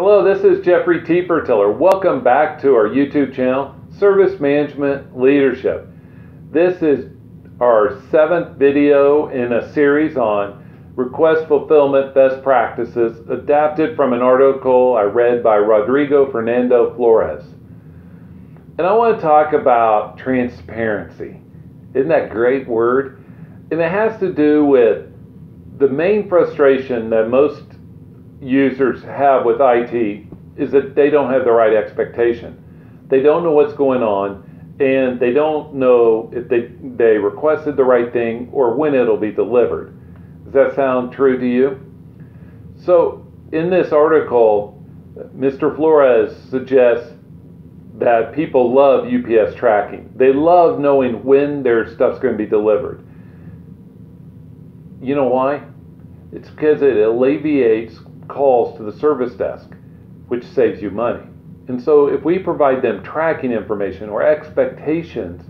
Hello, this is Jeffrey Tefertiller. Welcome back to our YouTube channel, Service Management Leadership. This is our seventh video in a series on request fulfillment best practices adapted from an article I read by Rodrigo Fernando Flores. And I want to talk about transparency. Isn't that a great word? And it has to do with the main frustration that most users have with IT is that they don't have the right expectation. They don't know what's going on and they don't know if they, they requested the right thing or when it'll be delivered. Does that sound true to you? So, in this article, Mr. Flores suggests that people love UPS tracking. They love knowing when their stuff's going to be delivered. You know why? It's because it alleviates calls to the service desk, which saves you money. And so if we provide them tracking information or expectations,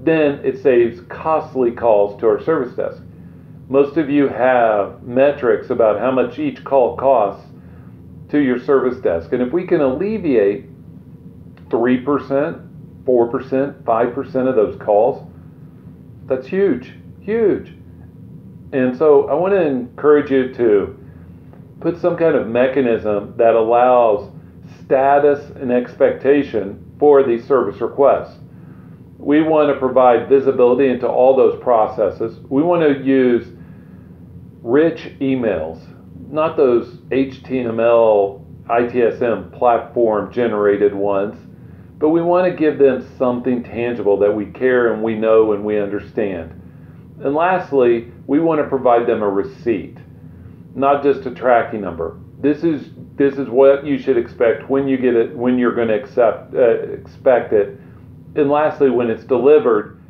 then it saves costly calls to our service desk. Most of you have metrics about how much each call costs to your service desk. And if we can alleviate 3%, 4%, 5% of those calls, that's huge, huge. And so I want to encourage you to put some kind of mechanism that allows status and expectation for these service requests. We want to provide visibility into all those processes. We want to use rich emails, not those HTML, ITSM platform generated ones, but we want to give them something tangible that we care and we know and we understand. And lastly, we want to provide them a receipt not just a tracking number. This is this is what you should expect when you get it when you're going to accept uh, expect it. And lastly, when it's delivered,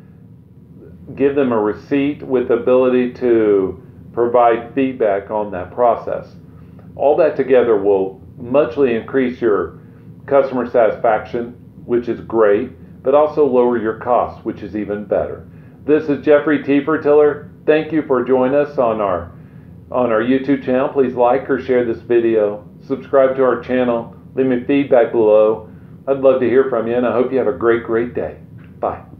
give them a receipt with ability to provide feedback on that process. All that together will muchly increase your customer satisfaction, which is great, but also lower your costs, which is even better. This is Jeffrey Tefertiller. Thank you for joining us on our on our YouTube channel. Please like or share this video. Subscribe to our channel. Leave me feedback below. I'd love to hear from you, and I hope you have a great, great day. Bye.